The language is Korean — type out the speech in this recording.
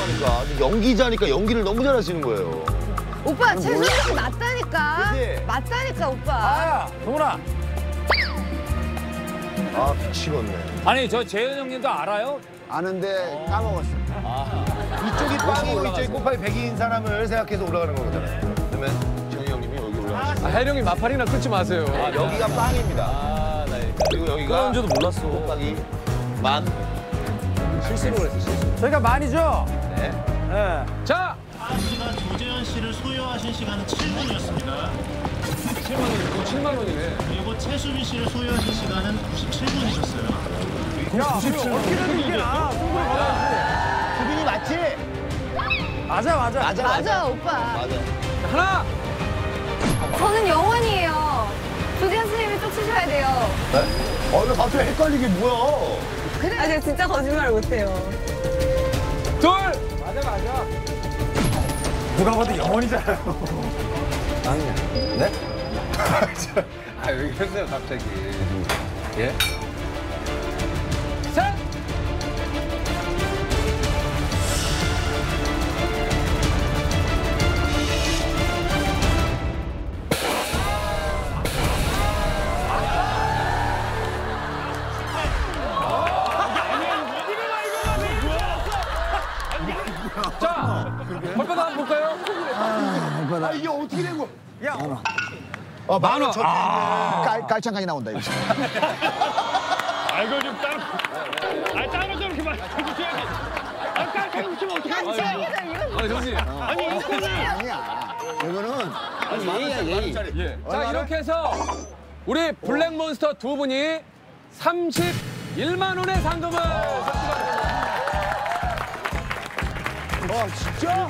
하니까 연기자니까 연기를 너무 잘하시는 거예요. 오빠 최선생 맞다니까. 그치? 맞다니까 오빠. 아, 동훈아. 아 미치겠네. 아니, 저 재현 형님도 알아요? 아는데 까먹었어. 이쪽이 빵이고 이쪽이 꼬파이 100인 사람을 생각해서 올라가는 거잖아요. 그러면 정희 형님이 여기 올라가시고 아, 혜령이 마팔이나 끊지 마세요. 아, 여기가 빵입니다. 아, 나 이거. 그리고 여기가 그런 줄도 몰랐어. 꼬빵이 만. 실수로 그랬어, 실수. 저희가 많이죠? 네. 네. 자, 씨가 조재현 씨를 소유하신 시간은 7분이었습니다. 7만 원이고 7만 원이네. 그리고 최수빈 씨를 소유하신 시간은 97분이셨어요. 야, 어떻게든 이게 나. 수빈이 맞지? 맞아, 맞아. 맞아 맞아 오빠. 맞아. 하나, 저는 영원이에요. 조지현 선생님이 쫓으셔야 돼요. 어, 나 갑자기 헷갈리게 뭐야? 그래. 아 제가 진짜 거짓말 못해요. 둘, 맞아, 맞아. 누가 봐도 영원이잖아요. 네? 아, 왜 그러세요, 갑자기. 예? 아, 이게 어떻게 된 거야? 야, 아, 만 원. 깔, 깔창까지 나온다, 이거. 아 이거 좀 따로 아 따로 좀 이렇게 맞춰주셔야지 아 깔깔 붙이면 어떡하지 아, 형님. 아니 이거는 아니야. 이거는 예. 자, 이렇게 해서 우리 블랙몬스터 두 분이 31만 원의 상금을 획득하셨습니다. 아, 진짜?